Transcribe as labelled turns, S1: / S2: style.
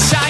S1: shine.